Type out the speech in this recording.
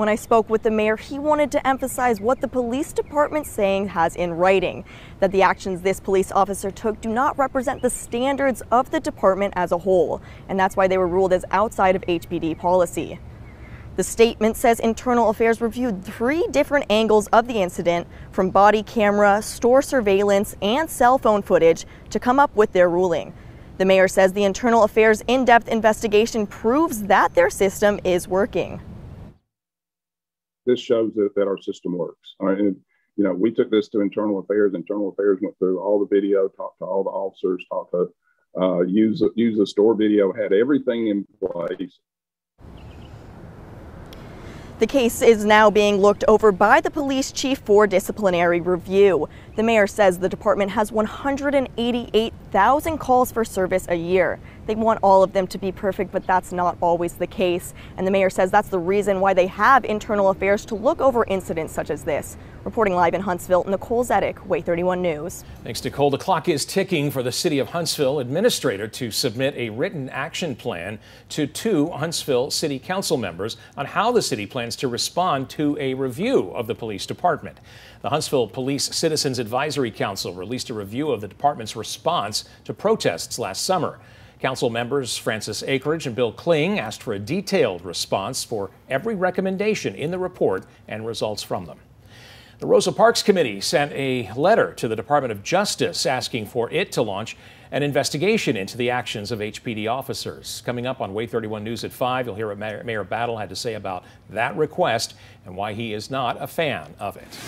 When I spoke with the mayor, he wanted to emphasize what the police department saying has in writing that the actions this police officer took do not represent the standards of the department as a whole, and that's why they were ruled as outside of HPD policy. The statement says Internal Affairs reviewed three different angles of the incident from body camera, store surveillance, and cell phone footage to come up with their ruling. The mayor says the Internal Affairs in depth investigation proves that their system is working this shows that, that our system works. and, you know, we took this to internal affairs. Internal affairs went through all the video, talked to all the officers, talked to uh, use use the store video, had everything in place the case is now being looked over by the police chief for disciplinary review. The mayor says the department has 188,000 calls for service a year. They want all of them to be perfect, but that's not always the case. And the mayor says that's the reason why they have internal affairs to look over incidents such as this. Reporting live in Huntsville, Nicole Zedek, WAAY 31 News. Thanks, Nicole. The clock is ticking for the City of Huntsville administrator to submit a written action plan to two Huntsville City Council members on how the city plans to respond to a review of the police department. The Huntsville Police Citizens Advisory Council released a review of the department's response to protests last summer. Council members Frances Akridge and Bill Kling asked for a detailed response for every recommendation in the report and results from them. The Rosa Parks Committee sent a letter to the Department of Justice asking for it to launch an investigation into the actions of HPD officers. Coming up on WAAY 31 News at 5, you'll hear what Mayor Battle had to say about that request and why he is not a fan of it.